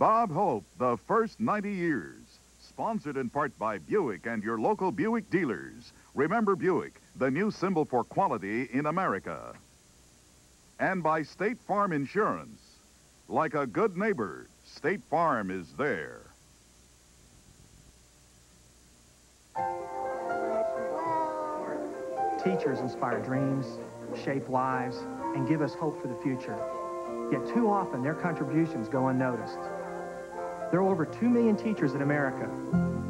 Bob Hope, the first 90 years. Sponsored in part by Buick and your local Buick dealers. Remember Buick, the new symbol for quality in America. And by State Farm Insurance. Like a good neighbor, State Farm is there. Teachers inspire dreams, shape lives, and give us hope for the future. Yet too often, their contributions go unnoticed. There are over 2 million teachers in America,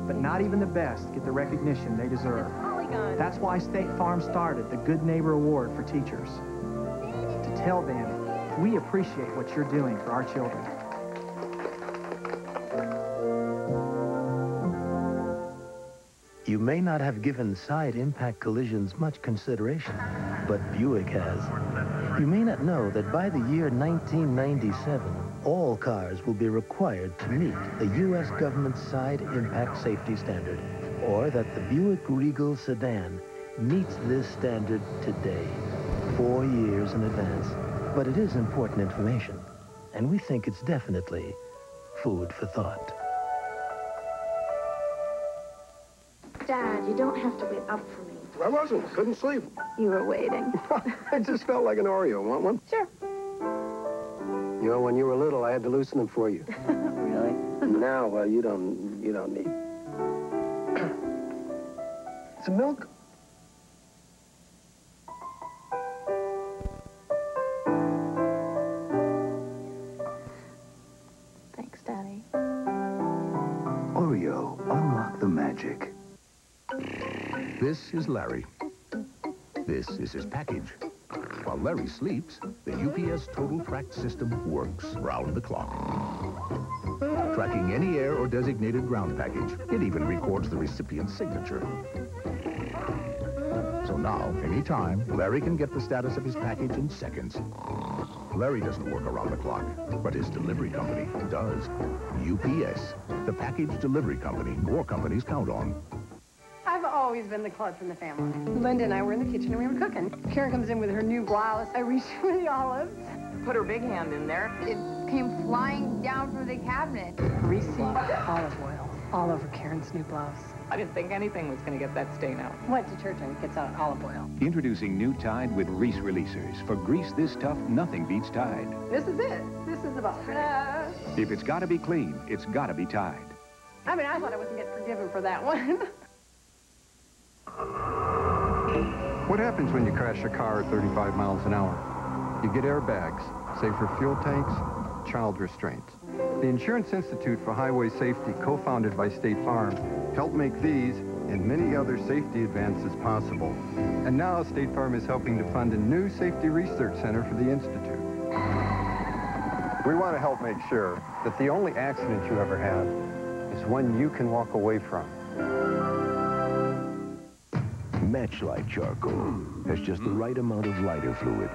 but not even the best get the recognition they deserve. That's why State Farm started the Good Neighbor Award for teachers. To tell them, we appreciate what you're doing for our children. You may not have given side impact collisions much consideration, but Buick has. You may not know that by the year 1997, all cars will be required to meet the U.S. government side impact safety standard, or that the Buick Regal sedan meets this standard today, four years in advance. But it is important information, and we think it's definitely food for thought. Dad, you don't have to wait up for me. I wasn't. Couldn't sleep. You were waiting. I just felt like an Oreo. Want one? Sure. You know, when you were little, I had to loosen them for you. really? now, well, you don't, you don't need. Some milk? Thanks, Daddy. Oreo, unlock the magic. This is Larry. This is his package. While Larry sleeps, the UPS Total Track system works round the clock. Tracking any air or designated ground package, it even records the recipient's signature. So now, anytime, Larry can get the status of his package in seconds. Larry doesn't work around the clock, but his delivery company does. UPS, the package delivery company more companies count on. I've always been the klutz in the family. Linda and I were in the kitchen and we were cooking. Karen comes in with her new blouse. I reached for the olives. Put her big hand in there. It came flying down from the cabinet. Greasy olive oil all over Karen's new blouse. I didn't think anything was going to get that stain out. Went to church and it gets out olive oil. Introducing new Tide with grease releasers. For grease this tough, nothing beats Tide. This is it. This is the boss. Uh, If it's got to be clean, it's got to be Tide. I mean, I thought I wasn't getting forgiven for that one. What happens when you crash a car at 35 miles an hour? You get airbags, safer fuel tanks, child restraints. The Insurance Institute for Highway Safety, co-founded by State Farm, helped make these and many other safety advances possible. And now State Farm is helping to fund a new safety research center for the Institute. We want to help make sure that the only accident you ever have is one you can walk away from. Matchlight charcoal has just the right amount of lighter fluid.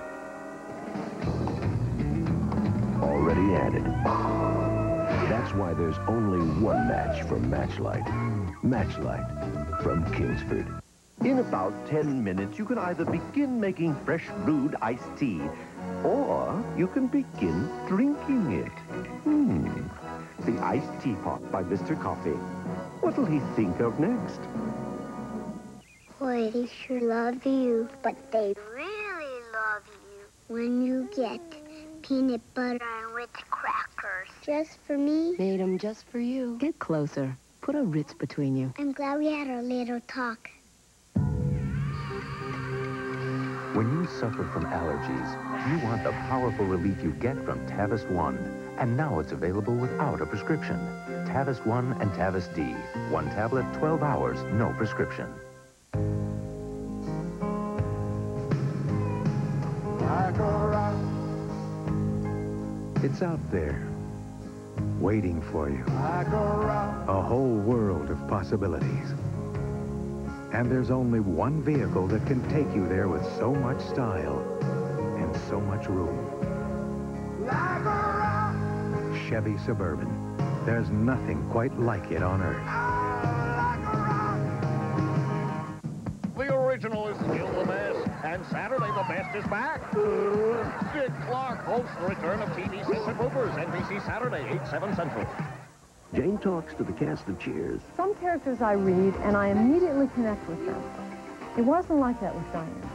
Already added. That's why there's only one match for Matchlight. Matchlight from Kingsford. In about 10 minutes, you can either begin making fresh brewed iced tea, or you can begin drinking it. Hmm. The iced teapot by Mr. Coffee. What'll he think of next? Boy, they sure love you, but they really love you when you get peanut butter and Ritz crackers. Just for me? Made 'em just for you. Get closer. Put a Ritz between you. I'm glad we had our little talk. When you suffer from allergies, you want the powerful relief you get from Tavist One. And now it's available without a prescription. Tavist One and Tavist D. One tablet, 12 hours, no prescription. It's out there, waiting for you. A whole world of possibilities. And there's only one vehicle that can take you there with so much style and so much room. Chevy Suburban. There's nothing quite like it on Earth. The original is still the best, and Saturday, the best is back. Dick Clark hosts the return of TV Censored Bloopers, NBC Saturday, 8, 7 Central. Jane talks to the cast of Cheers. Some characters I read, and I immediately connect with them. It wasn't like that with Diane.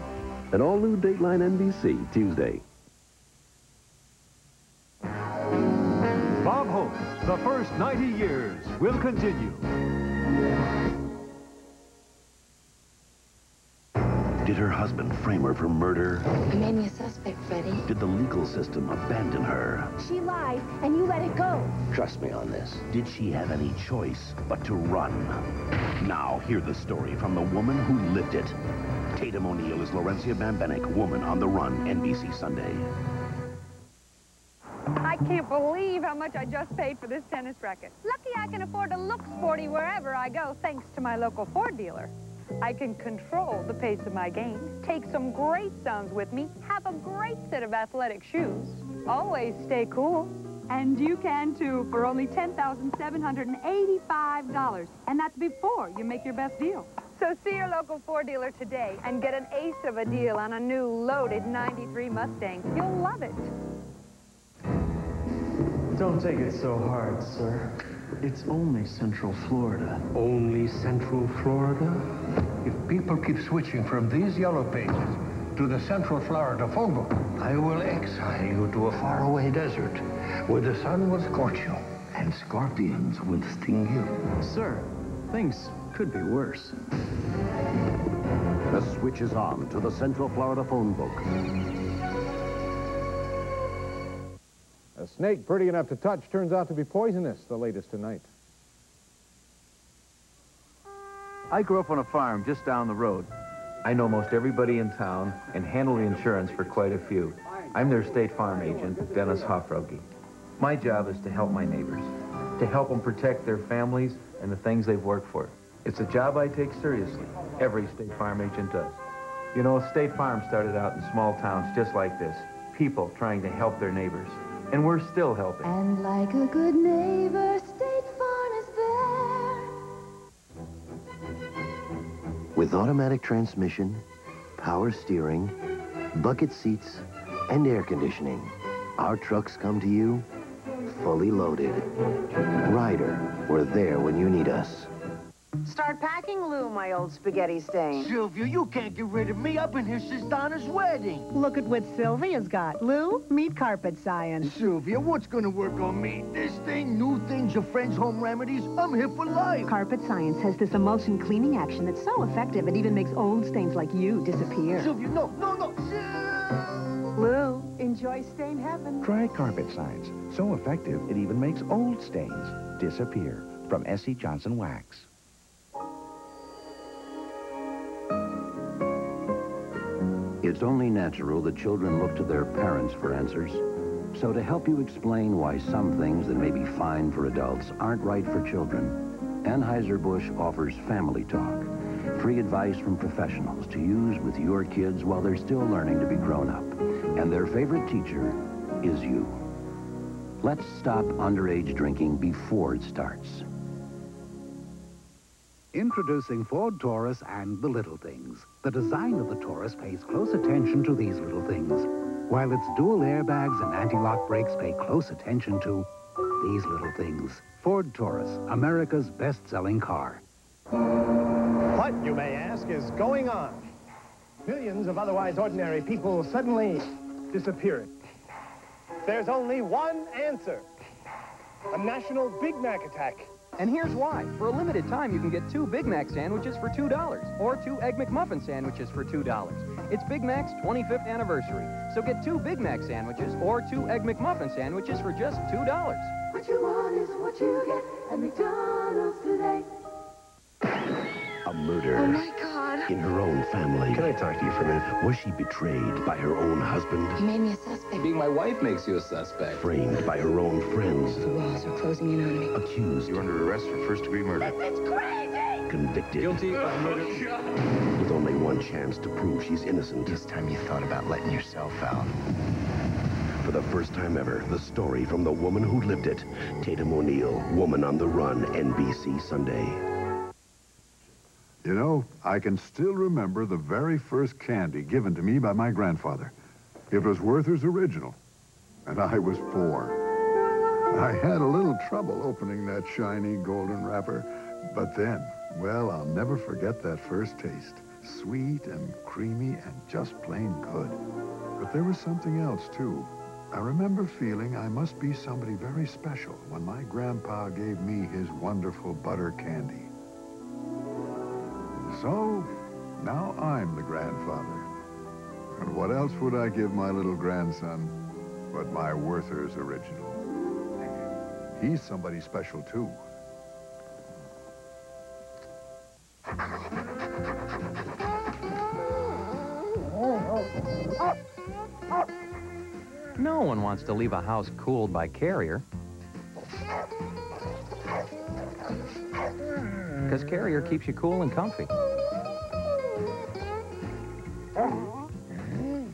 An all-new Dateline NBC, Tuesday. Bob Hope, the first 90 years will continue. Did her husband frame her for murder? You made me a suspect, Freddie. Did the legal system abandon her? She lied, and you let it go. Trust me on this. Did she have any choice but to run? Now, hear the story from the woman who lived it. Tatum O'Neal is Lawrencia Bembenek, Woman on the Run, NBC Sunday. I can't believe how much I just paid for this tennis racket. Lucky I can afford to look sporty wherever I go, thanks to my local Ford dealer. I can control the pace of my game, take some great sounds with me, have a great set of athletic shoes, always stay cool. And you can too for only $10,785. And that's before you make your best deal. So see your local Ford dealer today and get an ace of a deal on a new loaded 93 Mustang. You'll love it. Don't take it so hard, sir. It's only Central Florida. Only Central Florida? If people keep switching from these yellow pages to the Central Florida phone book, I will exile you to a faraway desert where the sun will scorch you and scorpions will sting you. Sir, things could be worse. The switch is on to the Central Florida phone book. A snake pretty enough to touch turns out to be poisonous, the latest tonight. I grew up on a farm just down the road. I know most everybody in town and handle the insurance for quite a few. I'm their State Farm agent, Dennis Hoffroge. My job is to help my neighbors, to help them protect their families and the things they've worked for. It's a job I take seriously. Every State Farm agent does. You know, State Farm started out in small towns just like this. People trying to help their neighbors. And we're still helping. And like a good neighbor, State Farm is there. With automatic transmission, power steering, bucket seats, and air conditioning, our trucks come to you fully loaded. Ryder, we're there when you need us. Start my old spaghetti stain. Sylvia, you can't get rid of me. I've been here since Donna's wedding. Look at what Sylvia's got. Lou, meet carpet science. Sylvia, what's gonna work on me? This thing, new things, your friend's home remedies? I'm here for life. Carpet Science has this emulsion cleaning action that's so effective it even makes old stains like you disappear. Sylvia, no, no, no. Lou, enjoy stain heaven. Try Carpet Science. So effective, it even makes old stains disappear. From S.C. Johnson Wax. It's only natural that children look to their parents for answers. So to help you explain why some things that may be fine for adults aren't right for children, Anheuser-Busch offers Family Talk, free advice from professionals to use with your kids while they're still learning to be grown up. And their favorite teacher is you. Let's stop underage drinking before it starts. Introducing Ford Taurus and the little things. The design of the Taurus pays close attention to these little things, while its dual airbags and anti-lock brakes pay close attention to these little things. Ford Taurus, America's best-selling car. What, you may ask, is going on? Millions of otherwise ordinary people suddenly disappearing. There's only one answer. A national Big Mac attack. And here's why. For a limited time, you can get two Big Mac sandwiches for $2, or two Egg McMuffin sandwiches for $2. It's Big Mac's 25th anniversary, so get two Big Mac sandwiches or two Egg McMuffin sandwiches for just $2. What you want is what you get at McDonald's today. A murder. Oh, my God. In her own family. Can I talk to you for a minute? Was she betrayed by her own husband? You made me a suspect. Being my wife makes you a suspect. Framed by her own friends? The walls are closing in on me. Accused? You're under arrest for first-degree murder. It's crazy! Convicted? Guilty of murder. With only one chance to prove she's innocent. This time you thought about letting yourself out. For the first time ever, the story from the woman who lived it. Tatum O'Neal, Woman on the Run, NBC Sunday. You know, I can still remember the very first candy given to me by my grandfather. It was Werther's Original, and I was four. I had a little trouble opening that shiny golden wrapper, but then, well, I'll never forget that first taste. Sweet and creamy and just plain good. But there was something else, too. I remember feeling I must be somebody very special when my grandpa gave me his wonderful butter candy. So, now I'm the grandfather. And what else would I give my little grandson but my Werther's original? He's somebody special, too. No one wants to leave a house cooled by Carrier. Because Carrier keeps you cool and comfy.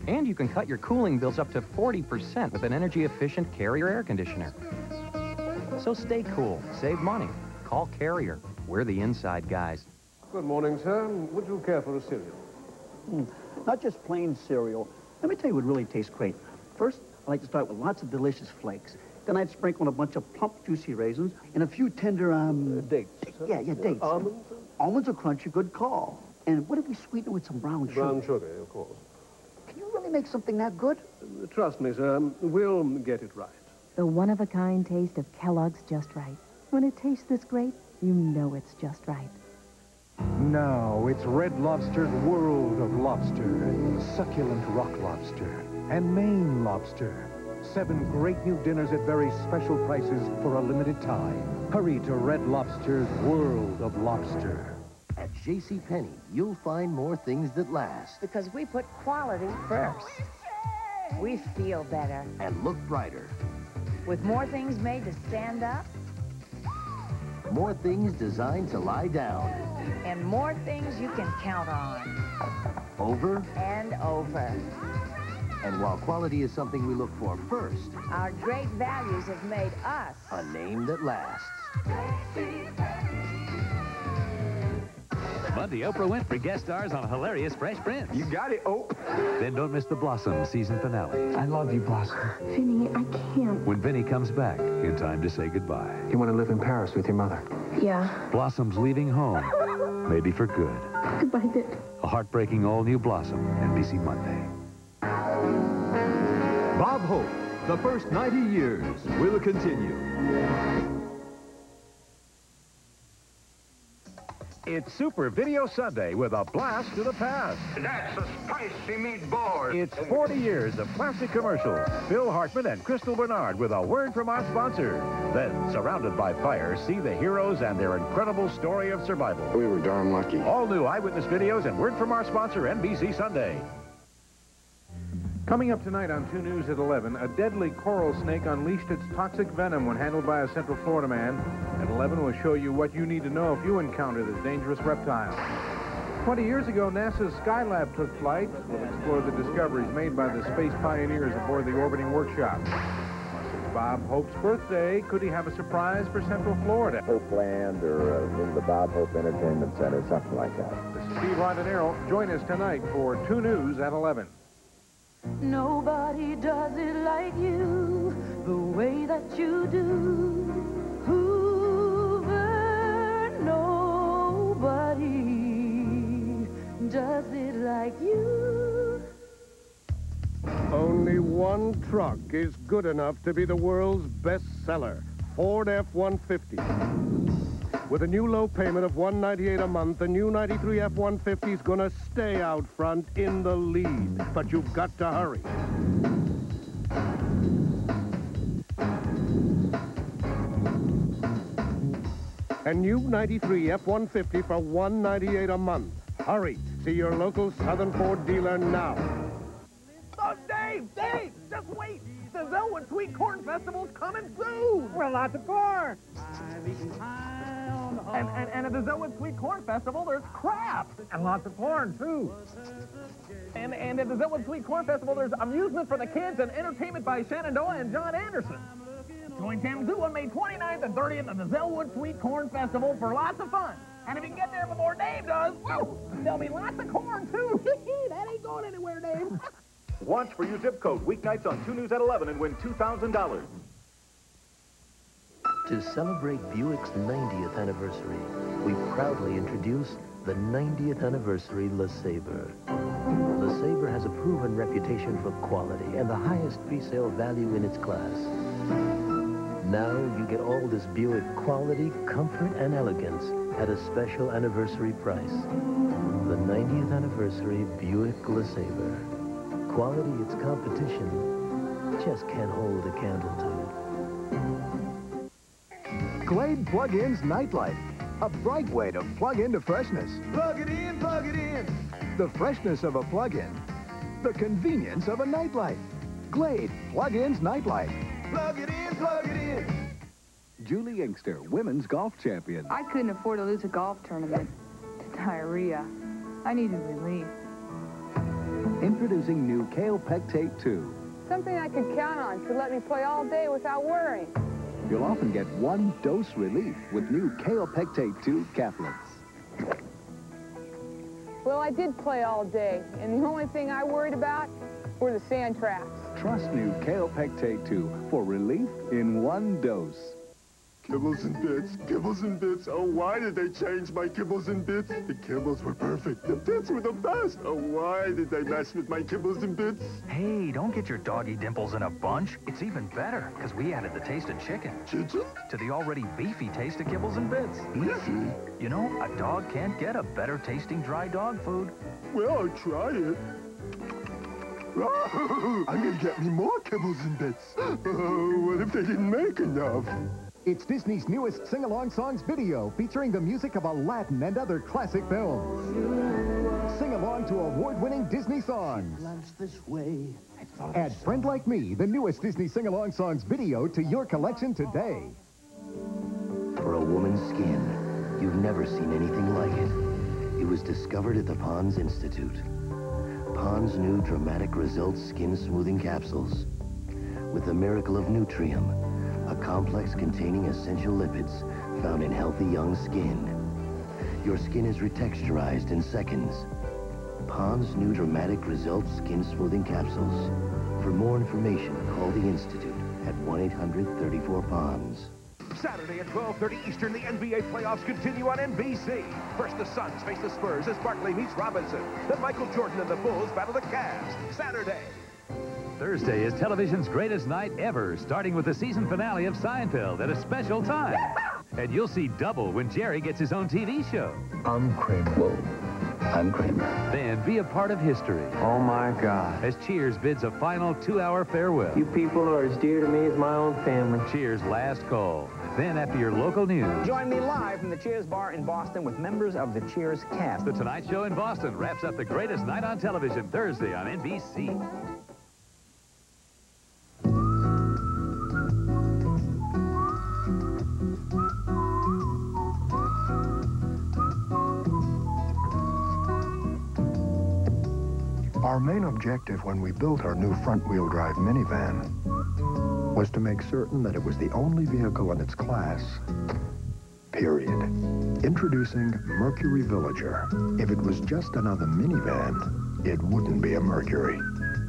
And you can cut your cooling bills up to 40% with an energy-efficient Carrier air conditioner. So stay cool, save money. Call Carrier. We're the inside guys. Good morning, sir. Would you care for a cereal? Mm, not just plain cereal. Let me tell you what really tastes great. First, I like to start with lots of delicious flakes. Then I'd sprinkle on a bunch of plump, juicy raisins and a few tender, um... Uh, dates. Yeah, yeah, dates. almonds? Almonds are crunchy, good call. And what if we sweeten it with some brown sugar? Brown sugar, of course. Can you really make something that good? Uh, trust me, sir. We'll get it right. The one-of-a-kind taste of Kellogg's Just Right. When it tastes this great, you know it's just right. Now it's Red Lobster's world of lobster. Succulent rock lobster and Maine lobster. Seven great new dinners at very special prices for a limited time. Hurry to Red Lobster's world of lobster. At J.C. Penney, you'll find more things that last. Because we put quality first. We feel better. And look brighter. With more things made to stand up. More things designed to lie down. And more things you can count on. Over. And over. And while quality is something we look for first, our great values have made us a name that lasts. Monday, Oprah Winfrey guest stars on hilarious Fresh Prince. You got it, Oprah. Then don't miss the Blossom season finale. I love you, Blossom. Vinny, I can't. When Vinny comes back in time to say goodbye. You want to live in Paris with your mother? Yeah. Blossom's leaving home, maybe for good. Goodbye, Dick. A heartbreaking all-new Blossom, NBC Monday. Bob Hope, the first 90 years will continue. It's Super Video Sunday with a blast to the past. That's a spicy meatball. It's 40 years of classic commercials. Phil Hartman and Crystal Bernard with a word from our sponsor. Then, surrounded by fire, see the heroes and their incredible story of survival. We were darn lucky. All new eyewitness videos and word from our sponsor, NBC Sunday. Coming up tonight on 2 News at 11, a deadly coral snake unleashed its toxic venom when handled by a Central Florida man. At 11, we'll show you what you need to know if you encounter this dangerous reptile. 20 years ago, NASA's Skylab took flight. We'll explore the discoveries made by the space pioneers aboard the orbiting workshop. It's Bob Hope's birthday. Could he have a surprise for Central Florida? Hopeland or uh, the Bob Hope Entertainment Center, something like that. This is Steve Rondanero. Join us tonight for 2 News at 11. Nobody does it like you, the way that you do. Hoover, nobody does it like you. Only one truck is good enough to be the world's best seller. Ford F-150. With a new low payment of 198 a month, the new 93 F-150 is going to stay out front in the lead. But you've got to hurry. A new 93 F-150 for 198 a month. Hurry. See your local Southern Ford dealer now. Oh, Dave, Dave, just wait. The Zellwood Sweet Corn Festival's coming soon. Well, lots of corn. And, and, and at the Zellwood Sweet Corn Festival, there's crap. And lots of corn, too. And, and at the Zellwood Sweet Corn Festival, there's amusement for the kids and entertainment by Shenandoah and John Anderson. Join Tamzoo on May 29th and 30th at the Zellwood Sweet Corn Festival for lots of fun. And if you can get there before Dave does, whoa, there'll be lots of corn, too. that ain't going anywhere, Dave. Watch for your zip code weeknights on 2 News at 11 and win $2,000. To celebrate Buick's 90th anniversary, we proudly introduce the 90th anniversary LeSabre. LeSabre has a proven reputation for quality and the highest pre-sale value in its class. Now you get all this Buick quality, comfort, and elegance at a special anniversary price. The 90th anniversary Buick LeSabre. Quality its competition just can't hold a candle to. Glade Plug-in's Nightlight. A bright way to plug into freshness. Plug it in, plug it in. The freshness of a plug-in. The convenience of a nightlight. Glade Plug-in's Nightlight. Plug it in, plug it in. Juli Inkster, women's golf champion. I couldn't afford to lose a golf tournament to diarrhea. I needed relief. Introducing new Kaopectate 2. Something I could count on to let me play all day without worrying. You'll often get one dose relief with new Kaopectate 2 caplets. Well, I did play all day, and the only thing I worried about were the sand traps. Trust new Kaopectate 2 for relief in one dose. Kibbles and bits, kibbles and bits. Oh, why did they change my kibbles and bits? The kibbles were perfect. The bits were the best. Oh, why did they mess with my kibbles and bits? Hey, don't get your doggy dimples in a bunch. It's even better, because we added the taste of chicken. Chicken? To the already beefy taste of kibbles and bits. Beefy? You know, a dog can't get a better tasting dry dog food. Well, I'll try it. I'm gonna get me more kibbles and bits. Oh, what if they didn't make enough? It's Disney's newest sing-along songs video featuring the music of Aladdin and other classic films. Sing along to award-winning Disney songs. this way. Add Friend Like Me, the newest Disney sing-along songs video to your collection today. For a woman's skin, you've never seen anything like it. It was discovered at the Pond's Institute. Pond's new dramatic results skin smoothing capsules. With the miracle of Nutrium, a complex containing essential lipids found in healthy young skin. Your skin is retexturized in seconds. Pond's new dramatic results skin smoothing capsules. For more information, call the Institute at 1-800-34-PONDS. Saturday at 12.30 Eastern, the NBA playoffs continue on NBC. First, the Suns face the Spurs as Barkley meets Robinson. Then Michael Jordan and the Bulls battle the Cavs. Saturday. Thursday is television's greatest night ever, starting with the season finale of Seinfeld at a special time. And you'll see double when Jerry gets his own TV show. I'm Kramer. I'm Kramer. Then be a part of history. Oh, my God. As Cheers bids a final two-hour farewell. You people are as dear to me as my own family. Cheers' last call. Then after your local news. Join me live from the Cheers Bar in Boston with members of the Cheers cast. The Tonight Show in Boston wraps up the greatest night on television Thursday on NBC. Our main objective when we built our new front-wheel drive minivan was to make certain that it was the only vehicle in its class, period. Introducing Mercury Villager. If it was just another minivan, it wouldn't be a Mercury.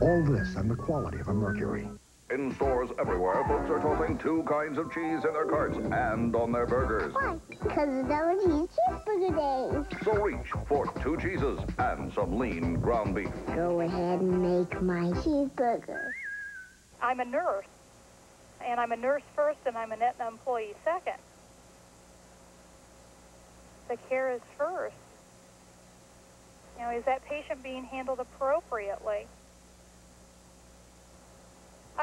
All this and the quality of a Mercury. In stores everywhere, folks are tossing two kinds of cheese in their carts and on their burgers. Why? Because it's double cheese cheeseburger day. So reach for two cheeses and some lean ground beef. Go ahead and make my cheeseburger. I'm a nurse, and I'm a nurse first, and I'm an Aetna employee second. The care is first. You know, is that patient being handled appropriately?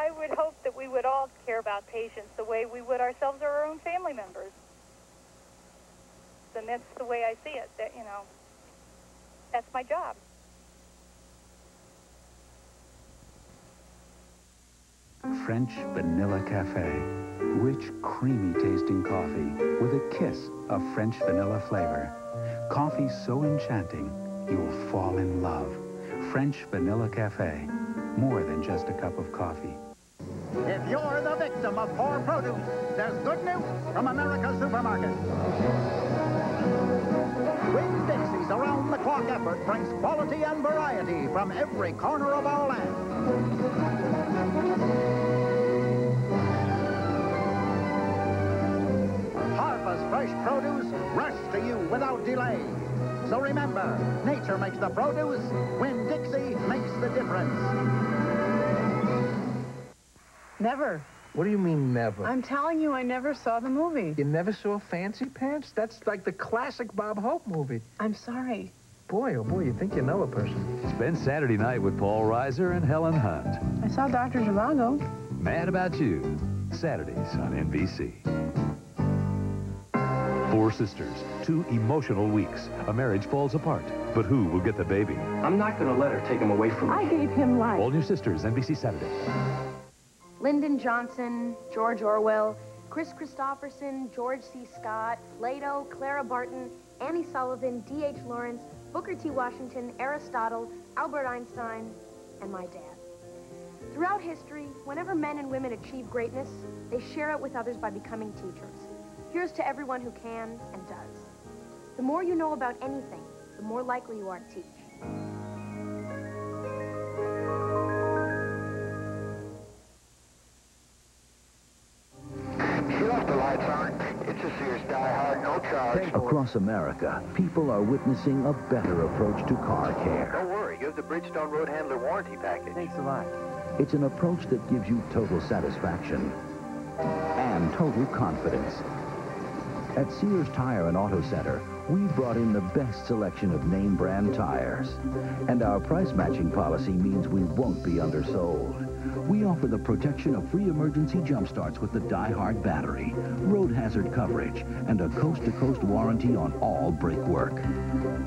I would hope that we would all care about patients the way we would ourselves or our own family members. And that's the way I see it, that, you know, that's my job. French Vanilla Cafe. Rich, creamy tasting coffee with a kiss of French vanilla flavor. Coffee so enchanting, you'll fall in love. French Vanilla Cafe. More than just a cup of coffee. If you're the victim of poor produce, there's good news from America's supermarket. Winn-Dixie's around-the-clock effort brings quality and variety from every corner of our land. Harvest fresh produce rushed to you without delay. So remember, nature makes the produce, Winn-Dixie makes the difference. Never. What do you mean never? I'm telling you, I never saw the movie. You never saw Fancy Pants? That's like the classic Bob Hope movie. I'm sorry. Boy, oh boy, you think you know a person. Spend Saturday night with Paul Reiser and Helen Hunt. I saw Dr. Zhivago. Mad About You. Saturdays on NBC. Four sisters, two emotional weeks. A marriage falls apart. But who will get the baby? I'm not going to let her take him away from me. I gave him life. All New Sisters, NBC Saturday. Lyndon Johnson, George Orwell, Kris Kristofferson, George C. Scott, Plato, Clara Barton, Annie Sullivan, D.H. Lawrence, Booker T. Washington, Aristotle, Albert Einstein, and my dad. Throughout history, whenever men and women achieve greatness, they share it with others by becoming teachers. Here's to everyone who can and does. The more you know about anything, the more likely you are to teach. Across America, people are witnessing a better approach to car care. Don't worry, use the Bridgestone Road Handler warranty package. Thanks a lot. It's an approach that gives you total satisfaction and total confidence. At Sears Tire and Auto Center, we've brought in the best selection of name brand tires. And our price matching policy means we won't be undersold. We offer the protection of free emergency jump starts with the Die Hard battery, road hazard coverage, and a coast-to-coast warranty on all brake work.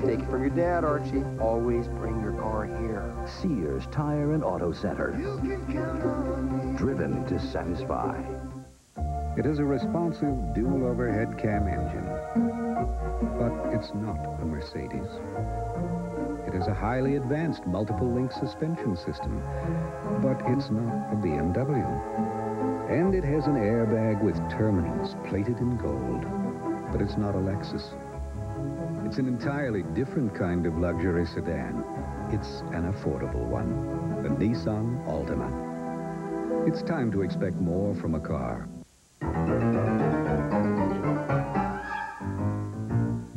Take it from your dad, Archie. Always bring your car here. Sears Tire and Auto Center. Driven to satisfy. It is a responsive dual overhead cam engine, but it's not a Mercedes. It is a highly advanced multiple link suspension system, but it's not a BMW. And it has an airbag with terminals plated in gold, but it's not a Lexus. It's an entirely different kind of luxury sedan. It's an affordable one, the Nissan Altima. It's time to expect more from a car.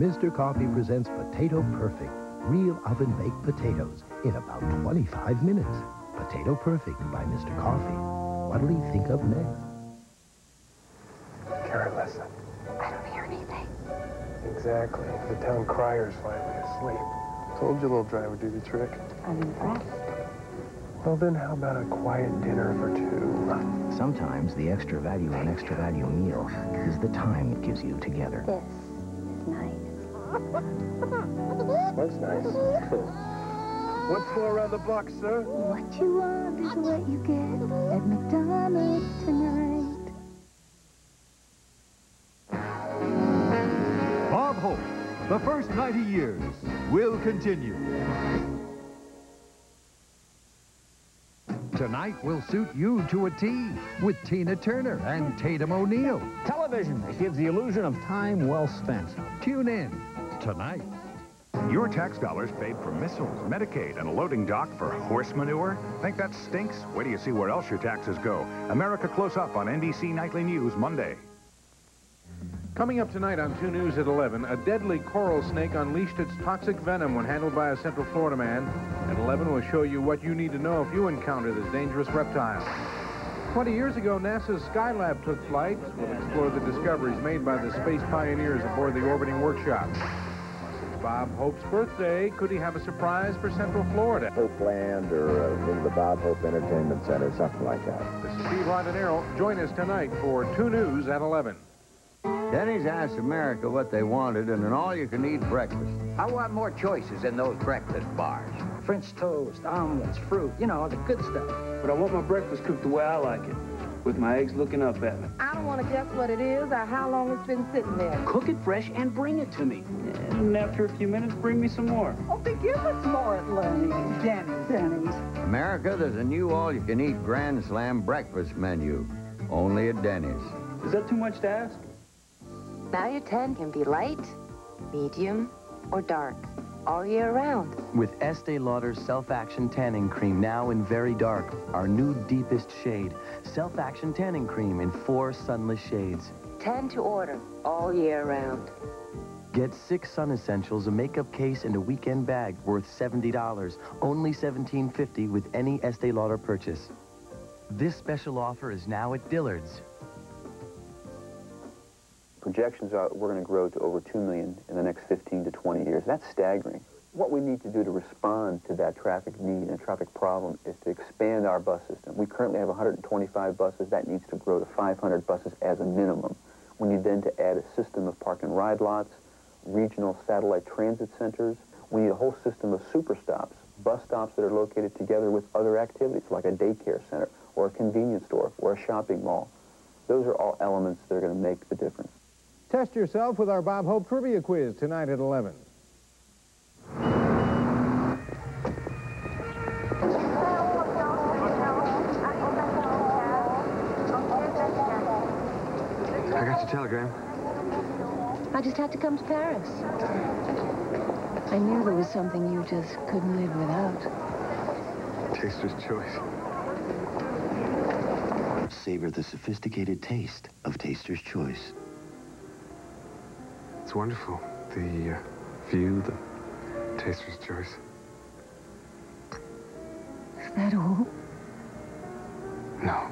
Mr. Coffee presents Potato Perfect, real oven-baked potatoes in about 25 minutes. Potato Perfect by Mr. Coffee. What'll he think of next? Carrie, listen. I don't hear anything. Exactly. The town crier's finally asleep. Told you little driver do the trick. I'm impressed. Well, then how about a quiet dinner for two? Sometimes the extra value in extra value meal is the time it gives you together. This is nice. What's nice? What's for around the block, sir? What you want is what you get at McDonald's tonight. Bob Hope, the first 90 years will continue. Tonight will suit you to a T with Tina Turner and Tatum O'Neal. Television that gives the illusion of time well spent. Tune in tonight. Your tax dollars paid for missiles, Medicaid, and a loading dock for horse manure? Think that stinks? Wait till you see where else your taxes go. America Close Up on NBC Nightly News Monday. Coming up tonight on 2 News at 11, a deadly coral snake unleashed its toxic venom when handled by a Central Florida man. At 11, we'll show you what you need to know if you encounter this dangerous reptile. 20 years ago, NASA's Skylab took flight. We'll explore the discoveries made by the space pioneers aboard the orbiting workshop. Bob Hope's birthday. Could he have a surprise for Central Florida? Hopeland or uh, the Bob Hope Entertainment Center, something like that. This is Steve Rodinero. Join us tonight for 2 News at 11. Denny's asked America what they wanted in an all-you-can-eat breakfast. I want more choices in those breakfast bars. French toast, omelets, fruit, you know, the good stuff. But I want my breakfast cooked the way I like it, with my eggs looking up at me. I don't want to guess what it is or how long it's been sitting there. Cook it fresh and bring it to me. And after a few minutes, bring me some more. Oh, then give us more at Lenny's. Denny's. Denny's. America, there's a new all-you-can-eat Grand Slam breakfast menu. Only at Denny's. Is that too much to ask? Now your 10 can be light medium, or dark, all year round. With Estee Lauder's Self-Action Tanning Cream now in very dark, our new deepest shade. Self-Action Tanning Cream in four sunless shades. 10 to order, all year round. Get six sun essentials, a makeup case, and a weekend bag worth $70. Only $17.50 with any Estee Lauder purchase. This special offer is now at Dillard's. Projections are we're going to grow to over 2 million in the next 15 to 20 years. That's staggering. What we need to do to respond to that traffic need and traffic problem is to expand our bus system. We currently have 125 buses. That needs to grow to 500 buses as a minimum. We need then to add a system of park and ride lots, regional satellite transit centers. We need a whole system of super stops, bus stops that are located together with other activities like a daycare center or a convenience store or a shopping mall. Those are all elements that are going to make the difference. Test yourself with our Bob Hope Trivia Quiz tonight at 11. I got your telegram. I just had to come to Paris. I knew there was something you just couldn't live without. Taster's choice. Savor the sophisticated taste of Taster's Choice. It's wonderful. The uh, view, the taster's choice. Is that all? No.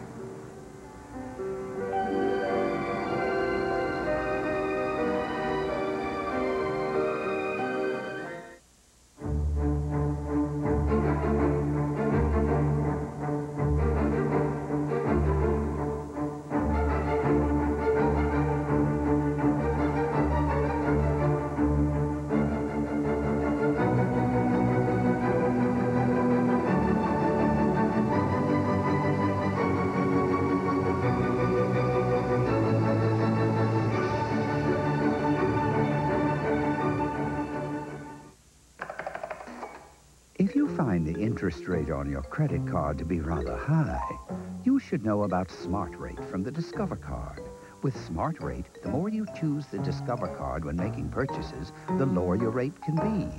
Interest rate on your credit card to be rather high, you should know about Smart Rate from the Discover card. With Smart Rate, the more you choose the Discover card when making purchases, the lower your rate can be.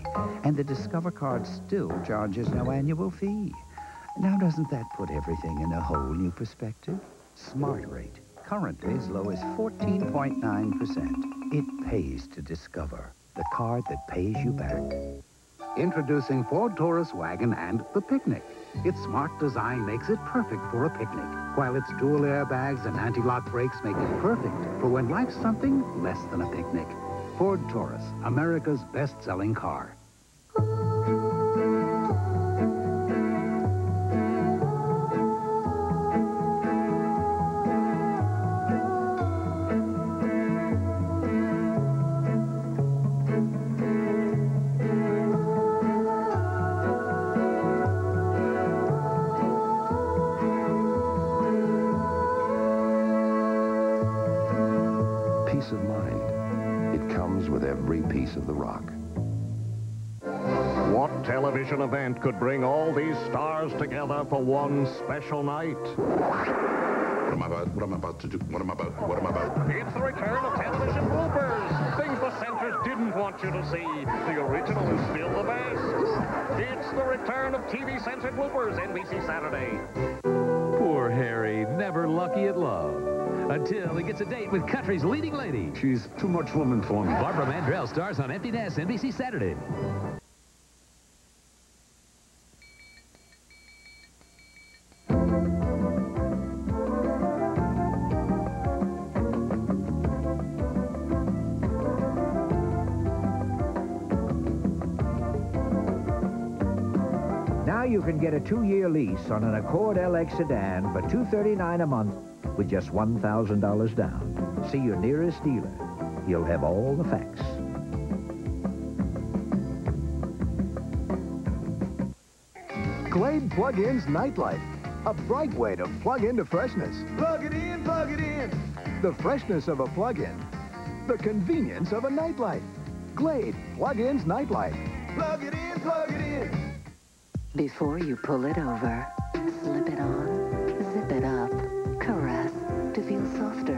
And the Discover card still charges no annual fee. Now, doesn't that put everything in a whole new perspective? Smart Rate, currently as low as 14.9%. It pays to Discover, the card that pays you back. Introducing Ford Taurus Wagon and the Picnic. Its smart design makes it perfect for a picnic, while its dual airbags and anti-lock brakes make it perfect for when life's something less than a picnic. Ford Taurus, America's best-selling car. Television could bring all these stars together for one special night? What am I about? What am I about to do? What am I about? What am I about? It's the return of television bloopers. Things the centers didn't want you to see. The original is still the best. It's the return of TV censored bloopers, NBC Saturday. Poor Harry, never lucky at love. Until he gets a date with country's leading lady. She's too much woman for me. Barbara Mandrell stars on Empty Nest, NBC Saturday. Get a two-year lease on an Accord LX sedan for 239 a month with just $1,000 down. See your nearest dealer. He'll have all the facts. Glade Plug-ins Nightlight. A bright way to plug into freshness. Plug it in, plug it in. The freshness of a plug-in. The convenience of a nightlight. Glade Plug-ins Nightlight. Plug it in, plug it in. Before you pull it over, slip it on, zip it up, caress to feel softer.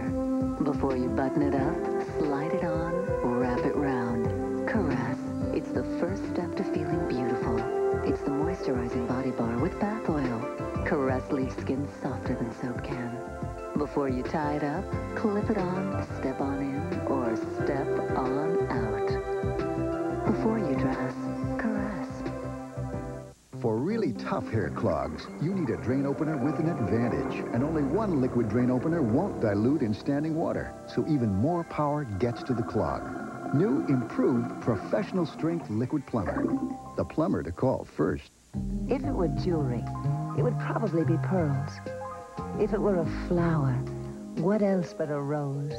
Before you button it up, slide it on, wrap it round. Caress, it's the first step to feeling beautiful. It's the moisturizing body bar with bath oil. Caress leaves skin softer than soap can. Before you tie it up, clip it on, step on in, or step on out. Tough hair clogs, you need a drain opener with an advantage. And only one liquid drain opener won't dilute in standing water, so even more power gets to the clog. New, improved, professional strength Liquid-Plumr. The plumber to call first. If it were jewelry, it would probably be pearls. If it were a flower, what else but a rose?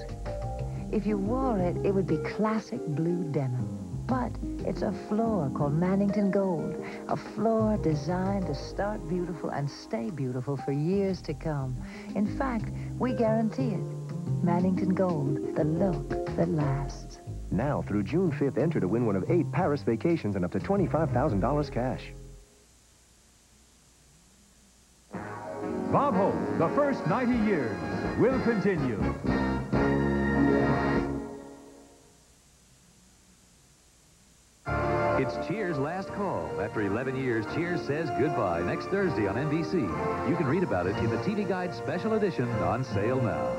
If you wore it, it would be classic blue denim. But it's a floor called Mannington Gold, a floor designed to start beautiful and stay beautiful for years to come. In fact, we guarantee it. Mannington Gold, the look that lasts. Now, through June 5th, enter to win one of eight Paris vacations and up to $25,000 cash. Bob Hope, the first 90 years, will continue. It's Cheers' last call. After 11 years, Cheers says goodbye next Thursday on NBC. You can read about it in the TV Guide Special Edition on sale now.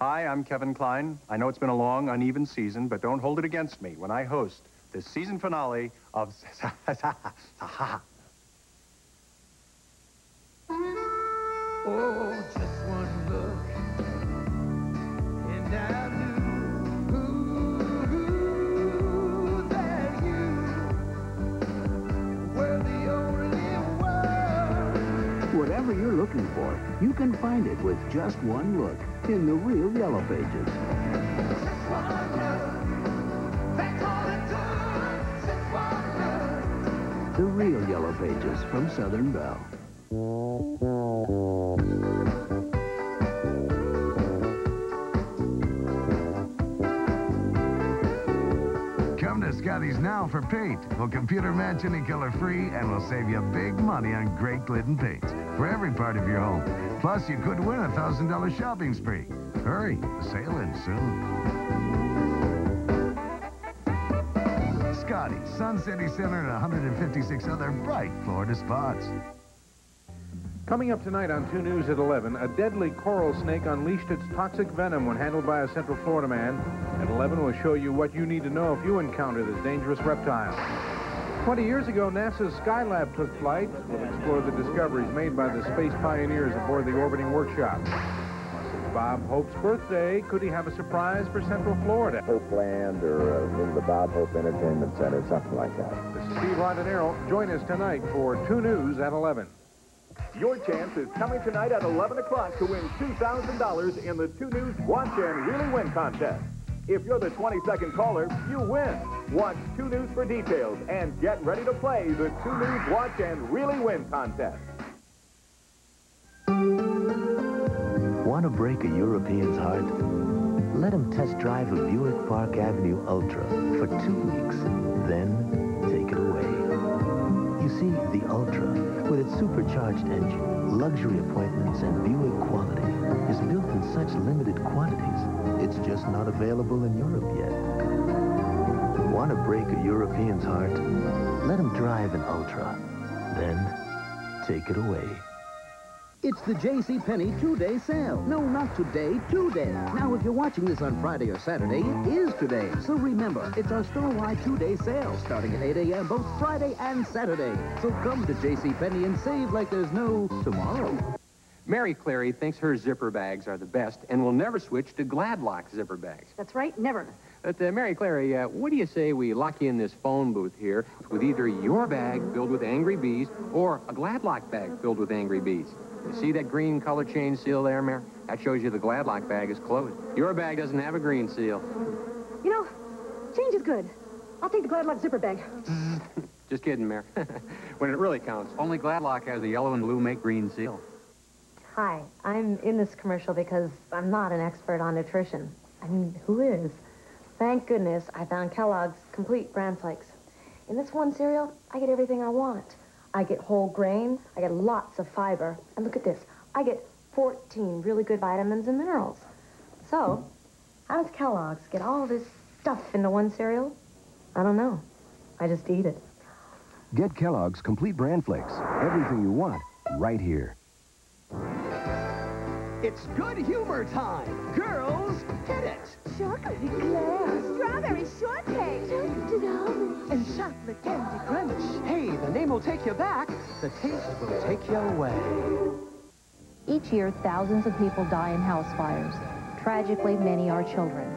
Hi, I'm Kevin Kline. I know it's been a long, uneven season, but don't hold it against me when I host the season finale of... Oh, just one Whatever you're looking for, you can find it with just one look in the real Yellow Pages. The real Yellow Pages from Southern Bell. To Scotty's now for paint. We'll computer match any color free, and we'll save you big money on great Glidden paints for every part of your home. Plus, you could win a $1,000 shopping spree. Hurry, the sale ends soon. Scotty, Sun City Center, and 156 other bright Florida spots. Coming up tonight on 2 News at 11, a deadly coral snake unleashed its toxic venom when handled by a Central Florida man. At 11, we'll show you what you need to know if you encounter this dangerous reptile. 20 years ago, NASA's Skylab took flight. We'll explore the discoveries made by the space pioneers aboard the orbiting workshop. It's Bob Hope's birthday. Could he have a surprise for Central Florida? Hope Land or uh, the Bob Hope Entertainment Center, something like that. This is Steve Rondinaro. Join us tonight for 2 News at 11. Your chance is coming tonight at 11 o'clock to win $2,000 in the 2 News Watch and Really Win contest. If you're the 22nd caller, you win. Watch 2 News for details and get ready to play the 2 News Watch and Really Win contest. Want to break a European's heart? Let him test drive a Buick Park Avenue Ultra for two weeks, then take it away. You see, the Ultra, with its supercharged engine, luxury appointments, and Buick quality, is built in such limited quantities, it's just not available in Europe yet. Want to break a European's heart? Let him drive an Ultra, then take it away. It's the J.C. Penney two-day sale. No, not today, today. Now, if you're watching this on Friday or Saturday, it is today. So remember, it's our store-wide two-day sale, starting at 8 a.m. both Friday and Saturday. So come to J.C. Penney and save like there's no tomorrow. Mary Clary thinks her zipper bags are the best and will never switch to Glad-Lock zipper bags. That's right, never. But, uh, Mary Clary, uh, what do you say we lock you in this phone booth here with either your bag filled with angry bees or a Glad-Lock bag filled with angry bees? You see that green color change seal there, Mary? That shows you the Glad-Lock bag is closed. Your bag doesn't have a green seal. You know, change is good. I'll take the Glad-Lock zipper bag. Just kidding, Mary. when it really counts, only Glad-Lock has the yellow and blue make green seal. Hi, I'm in this commercial because I'm not an expert on nutrition. I mean, who is? Thank goodness I found Kellogg's Complete Bran Flakes. In this one cereal, I get everything I want. I get whole grain, I get lots of fiber, and look at this, I get 14 really good vitamins and minerals. So, how does Kellogg's get all this stuff into one cereal? I don't know. I just eat it. Get Kellogg's Complete Bran Flakes. Everything you want, right here. It's good humor time. Girls, get it. Chocolate eclair, strawberry shortcake, toasted almonds, and chocolate candy crunch. Hey, the name will take you back. The taste will take you away. Each year, thousands of people die in house fires. Tragically, many are children.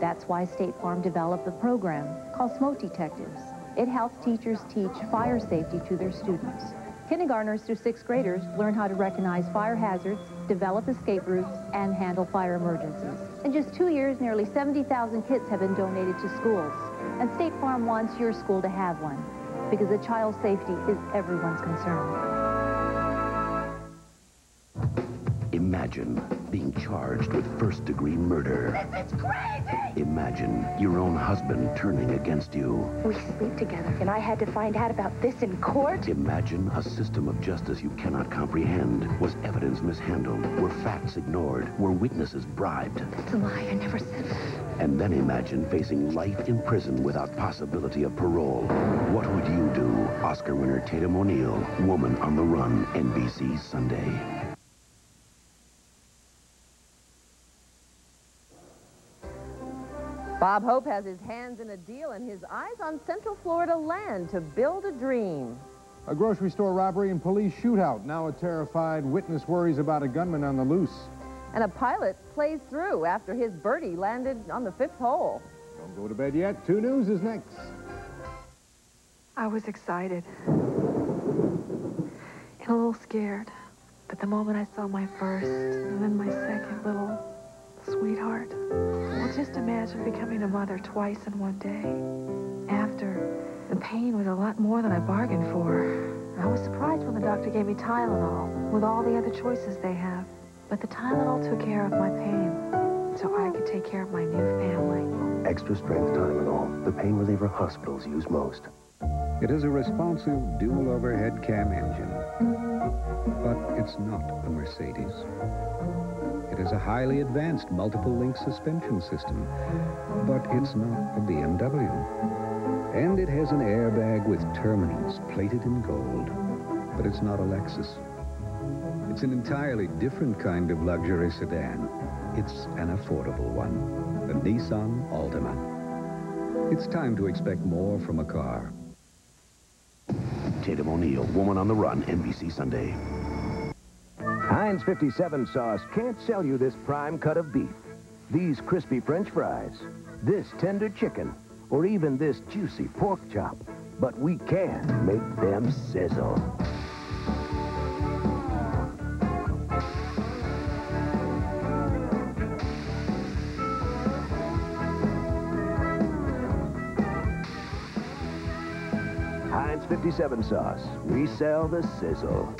That's why State Farm developed a program called Smoke Detectives. It helps teachers teach fire safety to their students. Kindergartners through sixth graders learn how to recognize fire hazards, develop escape routes, and handle fire emergencies. In just two years, nearly 70,000 kits have been donated to schools. And State Farm wants your school to have one, because a child's safety is everyone's concern. Imagine being charged with first-degree murder. This is crazy! Imagine your own husband turning against you. We sleep together, and I had to find out about this in court. Imagine a system of justice you cannot comprehend. Was evidence mishandled? Were facts ignored? Were witnesses bribed? That's a lie. I never said that. And then imagine facing life in prison without possibility of parole. What would you do? Oscar winner Tatum O'Neal, Woman on the Run, NBC Sunday. Bob Hope has his hands in a deal and his eyes on Central Florida land to build a dream. A grocery store robbery and police shootout. Now a terrified witness worries about a gunman on the loose. And a pilot plays through after his birdie landed on the fifth hole. Don't go to bed yet. Two News is next. I was excited and a little scared. But the moment I saw my first and then my second little sweetheart, well, just imagine becoming a mother twice in one day. After, the pain was a lot more than I bargained for. I was surprised when the doctor gave me Tylenol with all the other choices they have. But the Tylenol took care of my pain so I could take care of my new family. Extra strength Tylenol, the pain reliever hospitals use most. It is a responsive dual overhead cam engine, but it's not a Mercedes. It is a highly advanced multiple link suspension system, but it's not a BMW. And it has an airbag with terminals plated in gold, but it's not a Lexus. It's an entirely different kind of luxury sedan. It's an affordable one, the Nissan Altima. It's time to expect more from a car. Tatum O'Neal, Woman on the Run, NBC Sunday. Heinz 57 sauce can't sell you this prime cut of beef, these crispy french fries, this tender chicken, or even this juicy pork chop. But we can make them sizzle. Heinz 57 sauce. We sell the sizzle.